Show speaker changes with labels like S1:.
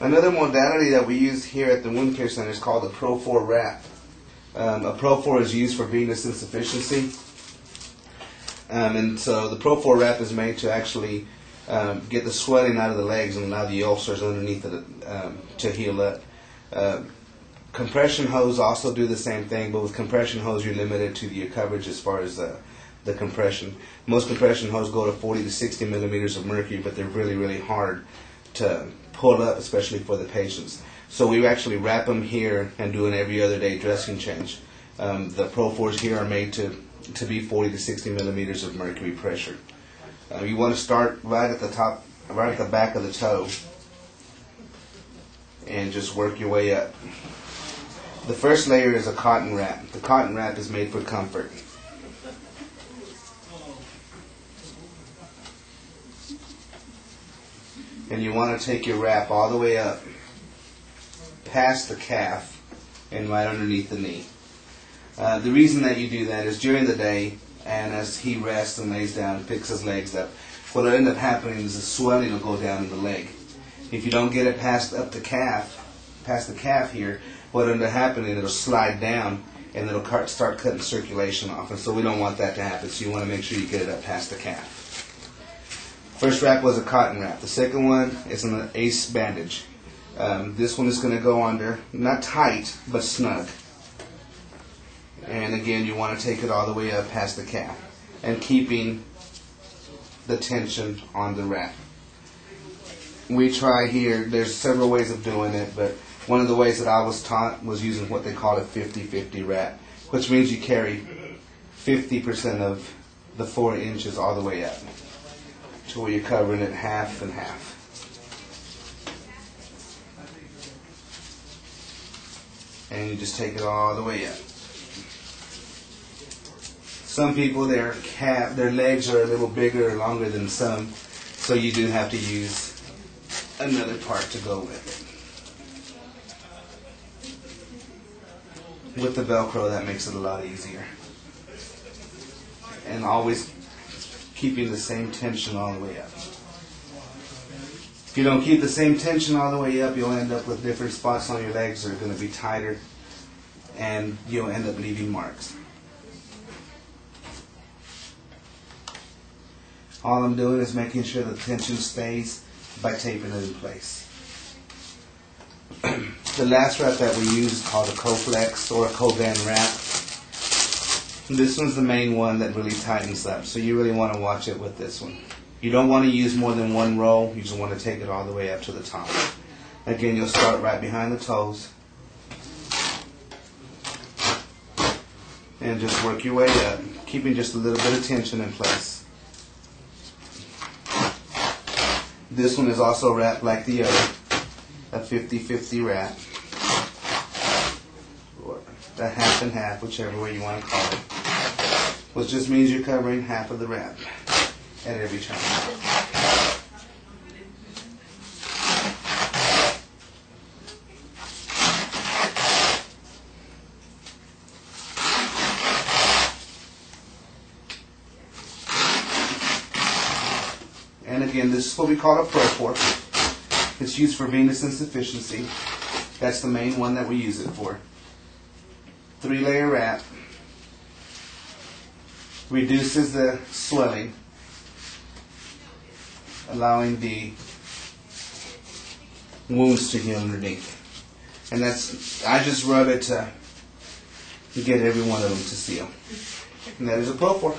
S1: Another modality that we use here at the Wound Care Center is called the Profore wrap. Um, a Profore is used for venous insufficiency. Um, and so the Profore wrap is made to actually um, get the swelling out of the legs and allow the ulcers underneath it um, to heal up. Uh, compression hose also do the same thing, but with compression hose you're limited to your coverage as far as uh, the compression. Most compression hoses go to 40 to 60 millimeters of mercury, but they're really, really hard to pull up, especially for the patients. So we actually wrap them here and do an every other day dressing change. Um, the Profores here are made to, to be 40 to 60 millimeters of mercury pressure. Uh, you want to start right at the top, right at the back of the toe, and just work your way up. The first layer is a cotton wrap. The cotton wrap is made for comfort. And you want to take your wrap all the way up past the calf and right underneath the knee. Uh, the reason that you do that is during the day, and as he rests and lays down and picks his legs up, what will end up happening is the swelling will go down in the leg. If you don't get it past up the calf, past the calf here, what will end up happening, it'll slide down and it'll start cutting circulation off. And so we don't want that to happen. So you want to make sure you get it up past the calf. First wrap was a cotton wrap. The second one is an ace bandage. Um, this one is going to go under, not tight, but snug. And again, you want to take it all the way up past the calf and keeping the tension on the wrap. We try here, there's several ways of doing it, but one of the ways that I was taught was using what they call a 50-50 wrap, which means you carry 50% of the four inches all the way up to where you're covering it half and half. And you just take it all the way up. Some people, their calf, their legs are a little bigger or longer than some, so you do have to use another part to go with it. With the Velcro, that makes it a lot easier. And always keeping the same tension all the way up. If you don't keep the same tension all the way up, you'll end up with different spots on your legs that are going to be tighter and you'll end up leaving marks. All I'm doing is making sure the tension stays by taping it in place. the last wrap that we use is called a Coflex or a Coban wrap. This one's the main one that really tightens up, so you really want to watch it with this one. You don't want to use more than one roll, you just want to take it all the way up to the top. Again, you'll start right behind the toes. And just work your way up, keeping just a little bit of tension in place. This one is also wrapped like the other, a 50-50 wrap or a half and half, whichever way you want to call it. Which just means you're covering half of the wrap at every turn. And again, this is what we call a Profore. It's used for venous insufficiency. That's the main one that we use it for three layer wrap, reduces the swelling, allowing the wounds to heal underneath. And that's, I just rub it to get every one of them to seal. And that is a Profore.